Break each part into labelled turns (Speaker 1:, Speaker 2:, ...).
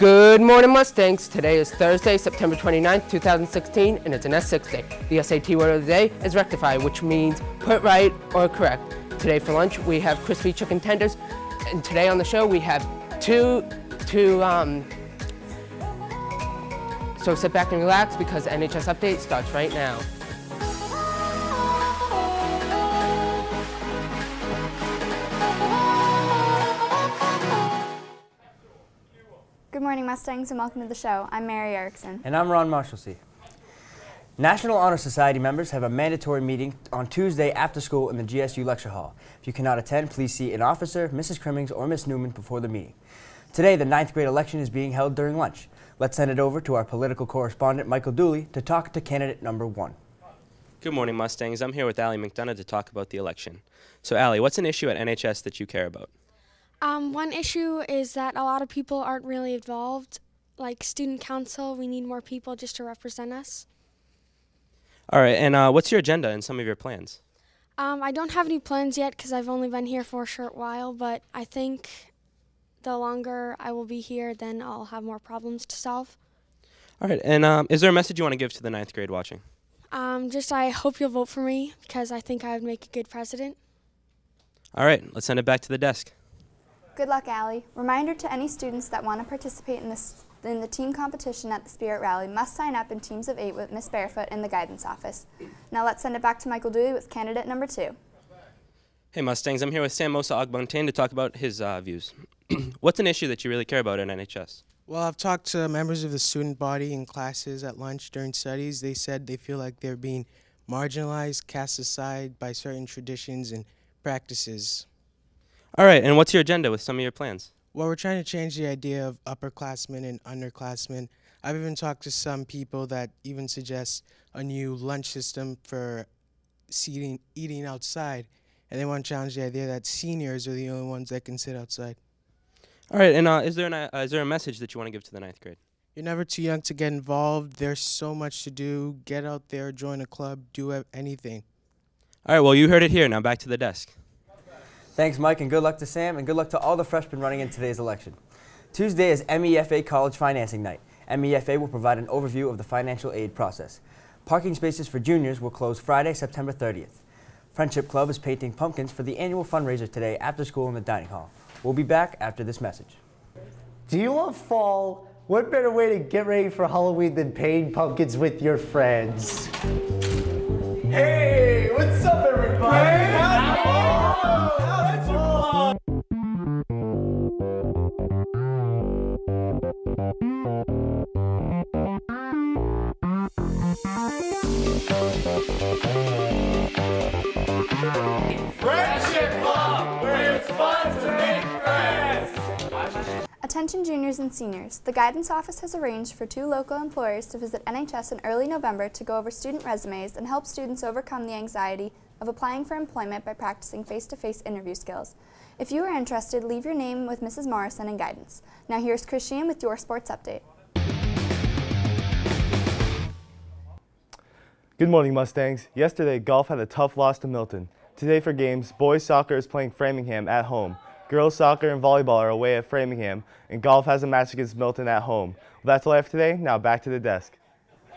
Speaker 1: Good morning, Mustangs. Today is Thursday, September 29th, 2016, and it's an S6 day. The SAT word of the day is rectify, which means put right or correct. Today for lunch, we have crispy chicken tenders, and today on the show, we have two, two, um, so sit back and relax because NHS Update starts right now.
Speaker 2: Good morning, Mustangs, and welcome to the show. I'm Mary Erickson.
Speaker 3: And I'm Ron Marshalsea. National Honor Society members have a mandatory meeting on Tuesday after school in the GSU Lecture Hall. If you cannot attend, please see an officer, Mrs. Crimmings, or Miss Newman before the meeting. Today, the ninth grade election is being held during lunch. Let's send it over to our political correspondent, Michael Dooley, to talk to candidate number one.
Speaker 4: Good morning, Mustangs. I'm here with Allie McDonough to talk about the election. So, Allie, what's an issue at NHS that you care about?
Speaker 5: Um, one issue is that a lot of people aren't really involved. Like student council, we need more people just to represent us.
Speaker 4: All right, and uh, what's your agenda and some of your plans?
Speaker 5: Um, I don't have any plans yet because I've only been here for a short while, but I think the longer I will be here, then I'll have more problems to solve.
Speaker 4: All right, and um, is there a message you want to give to the ninth grade watching?
Speaker 5: Um, just I hope you'll vote for me because I think I would make a good president.
Speaker 4: All right, let's send it back to the desk.
Speaker 2: Good luck, Allie. Reminder to any students that want to participate in, this, in the team competition at the Spirit Rally must sign up in teams of eight with Miss Barefoot in the guidance office. Now let's send it back to Michael Dooley with candidate number two.
Speaker 4: Hey, Mustangs. I'm here with Sam Mosa Ogbontain to talk about his uh, views. what's an issue that you really care about in NHS?
Speaker 6: Well, I've talked to members of the student body in classes at lunch during studies. They said they feel like they're being marginalized, cast aside by certain traditions and practices.
Speaker 4: All right, and what's your agenda with some of your plans?
Speaker 6: Well, we're trying to change the idea of upperclassmen and underclassmen. I've even talked to some people that even suggest a new lunch system for seating, eating outside, and they want to challenge the idea that seniors are the only ones that can sit outside.
Speaker 4: All right, and uh, is there an, uh, is there a message that you want to give to the ninth grade?
Speaker 6: You're never too young to get involved. There's so much to do. Get out there, join a club, do anything.
Speaker 4: All right, well, you heard it here. Now back to the desk.
Speaker 3: Thanks, Mike, and good luck to Sam, and good luck to all the freshmen running in today's election. Tuesday is MEFA College Financing Night. MEFA will provide an overview of the financial aid process. Parking spaces for juniors will close Friday, September 30th. Friendship Club is painting pumpkins for the annual fundraiser today after school in the dining hall. We'll be back after this message.
Speaker 7: Do you love fall? What better way to get ready for Halloween than painting pumpkins with your friends? Hey, what's up,
Speaker 2: Attention juniors and seniors, the guidance office has arranged for two local employers to visit NHS in early November to go over student resumes and help students overcome the anxiety of applying for employment by practicing face-to-face -face interview skills. If you are interested, leave your name with Mrs. Morrison in guidance. Now here's Christian with your sports update.
Speaker 8: Good morning, Mustangs. Yesterday, golf had a tough loss to Milton. Today for games, boys soccer is playing Framingham at home. Girls soccer and volleyball are away at Framingham, and golf has a match against Milton at home. Well, that's all I have today. Now back to the desk.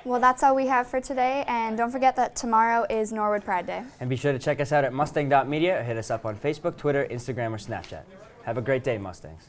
Speaker 2: Well, that's all we have for today, and don't forget that tomorrow is Norwood Pride Day.
Speaker 3: And be sure to check us out at Mustang.media or hit us up on Facebook, Twitter, Instagram, or Snapchat. Have a great day, Mustangs.